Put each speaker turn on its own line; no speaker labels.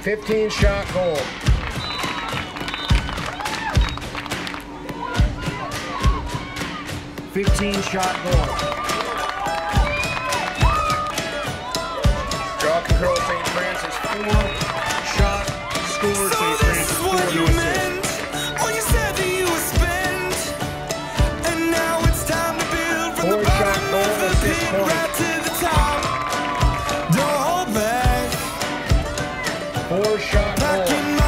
15 shot goal. Fifteen shot goal. Draw Control St. Francis four shot hole.